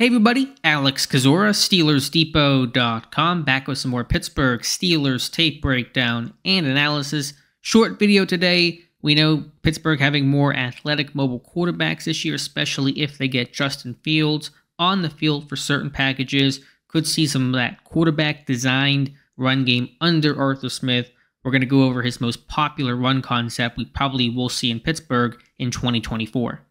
Hey everybody, Alex Kozora, SteelersDepot.com, back with some more Pittsburgh Steelers tape breakdown and analysis. Short video today. We know Pittsburgh having more athletic mobile quarterbacks this year, especially if they get Justin Fields on the field for certain packages. Could see some of that quarterback designed run game under Arthur Smith. We're going to go over his most popular run concept we probably will see in Pittsburgh in 2024.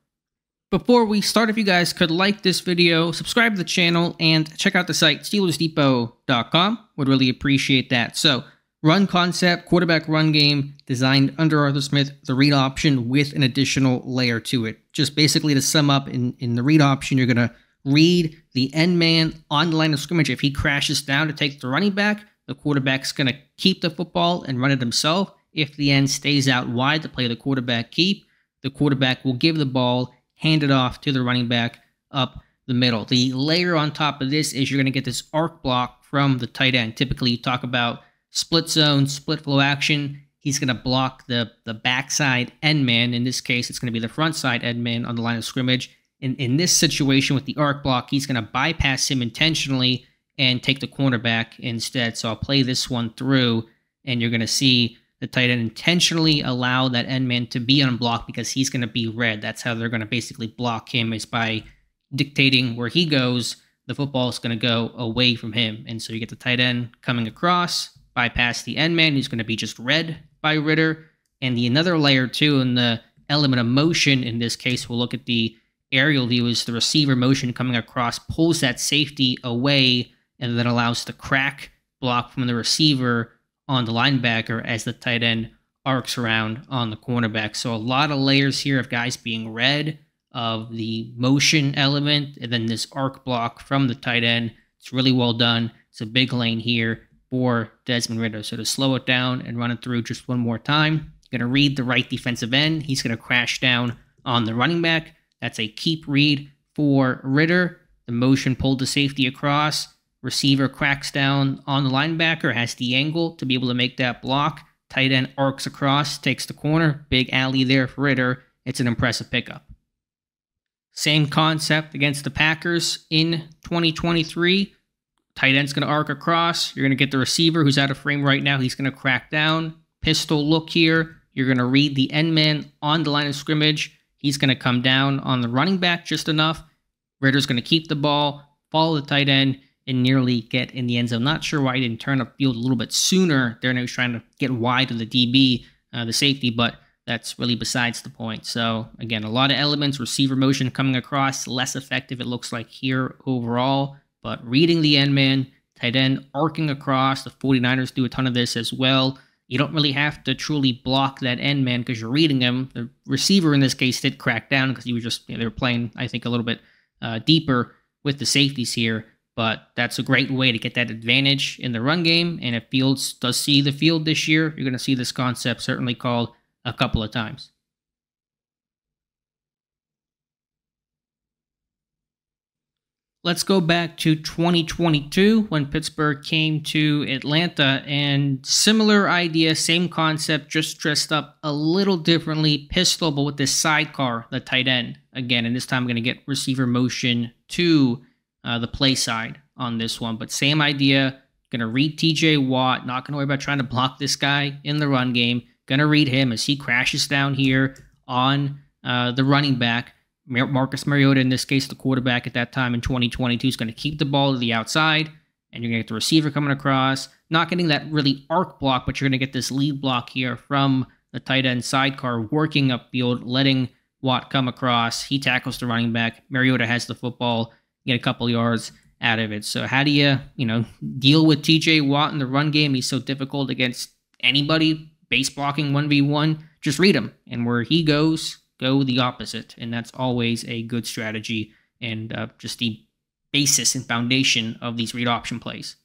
Before we start, if you guys could like this video, subscribe to the channel, and check out the site, SteelersDepot.com. Would really appreciate that. So, run concept, quarterback run game, designed under Arthur Smith, the read option with an additional layer to it. Just basically to sum up, in, in the read option, you're going to read the end man on the line of scrimmage. If he crashes down to take the running back, the quarterback's going to keep the football and run it himself. If the end stays out wide to play the quarterback keep, the quarterback will give the ball hand it off to the running back up the middle. The layer on top of this is you're going to get this arc block from the tight end. Typically, you talk about split zone, split flow action. He's going to block the, the backside end man. In this case, it's going to be the front side end man on the line of scrimmage. In, in this situation with the arc block, he's going to bypass him intentionally and take the cornerback instead. So I'll play this one through, and you're going to see the tight end intentionally allow that end man to be unblocked because he's going to be read. That's how they're going to basically block him is by dictating where he goes. The football is going to go away from him, and so you get the tight end coming across, bypass the end man, who's going to be just read by Ridder. and the another layer too in the element of motion. In this case, we'll look at the aerial view is the receiver motion coming across pulls that safety away, and then allows the crack block from the receiver on the linebacker as the tight end arcs around on the cornerback. So a lot of layers here of guys being read, of the motion element, and then this arc block from the tight end. It's really well done. It's a big lane here for Desmond Ridder. So to slow it down and run it through just one more time, going to read the right defensive end. He's going to crash down on the running back. That's a keep read for Ritter. The motion pulled the safety across. Receiver cracks down on the linebacker, has the angle to be able to make that block. Tight end arcs across, takes the corner. Big alley there for Ridder. It's an impressive pickup. Same concept against the Packers in 2023. Tight end's going to arc across. You're going to get the receiver who's out of frame right now. He's going to crack down. Pistol look here. You're going to read the end man on the line of scrimmage. He's going to come down on the running back just enough. Ridder's going to keep the ball, follow the tight end and nearly get in the end zone. Not sure why he didn't turn up field a little bit sooner there. And he was trying to get wide of the DB, uh, the safety, but that's really besides the point. So again, a lot of elements, receiver motion coming across, less effective it looks like here overall, but reading the end man, tight end arcing across, the 49ers do a ton of this as well. You don't really have to truly block that end man because you're reading him. The receiver in this case did crack down because he was just, you know, they were playing, I think, a little bit uh, deeper with the safeties here. But that's a great way to get that advantage in the run game. And if Fields does see the field this year, you're going to see this concept certainly called a couple of times. Let's go back to 2022 when Pittsburgh came to Atlanta and similar idea, same concept, just dressed up a little differently. Pistol, but with this sidecar, the tight end. Again, and this time I'm going to get receiver motion to uh, the play side on this one. But same idea. Going to read TJ Watt. Not going to worry about trying to block this guy in the run game. Going to read him as he crashes down here on uh, the running back. Marcus Mariota, in this case, the quarterback at that time in 2022, is going to keep the ball to the outside, and you're going to get the receiver coming across. Not getting that really arc block, but you're going to get this lead block here from the tight end sidecar working upfield, letting Watt come across. He tackles the running back. Mariota has the football get a couple yards out of it. So how do you, you know, deal with TJ Watt in the run game? He's so difficult against anybody base blocking 1v1. Just read him. And where he goes, go the opposite. And that's always a good strategy and uh, just the basis and foundation of these read option plays.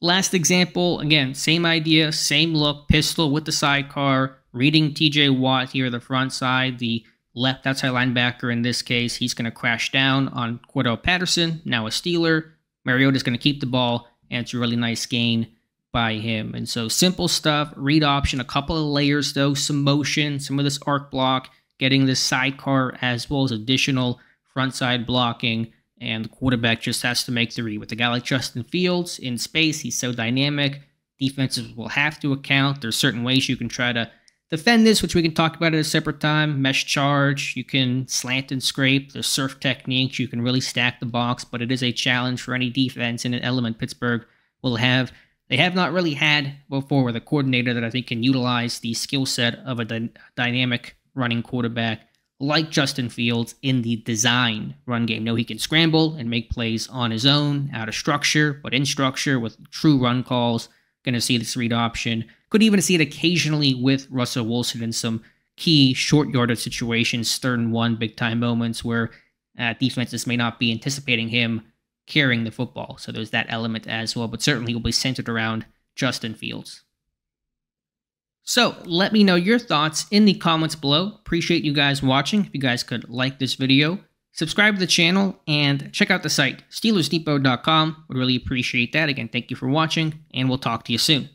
Last example, again, same idea, same look, pistol with the sidecar, reading TJ Watt here, the front side, the left outside linebacker in this case. He's going to crash down on Cordarrelle Patterson, now a Steeler. Mariota's going to keep the ball, and it's a really nice gain by him. And so simple stuff, read option, a couple of layers though, some motion, some of this arc block, getting this sidecar as well as additional front side blocking, and the quarterback just has to make the read. With a guy like Justin Fields in space, he's so dynamic. Defenses will have to account. There's certain ways you can try to defend this, which we can talk about at a separate time. Mesh charge, you can slant and scrape. There's surf techniques. You can really stack the box, but it is a challenge for any defense in an element Pittsburgh will have. They have not really had before with a coordinator that I think can utilize the skill set of a dy- dynamic running quarterback like Justin Fields in the design run game. No, he can scramble and make plays on his own, out of structure, but in structure with true run calls. Going to see this read option. Could even see it occasionally with Russell Wilson in some key short yardage situations, and one, big time moments where uh, defenses may not be anticipating him carrying the football. So there's that element as well, but certainly will be centered around Justin Fields. So let me know your thoughts in the comments below. Appreciate you guys watching. If you guys could like this video, subscribe to the channel, and check out the site, SteelersDepot.com. Would really appreciate that. Again, thank you for watching, and we'll talk to you soon.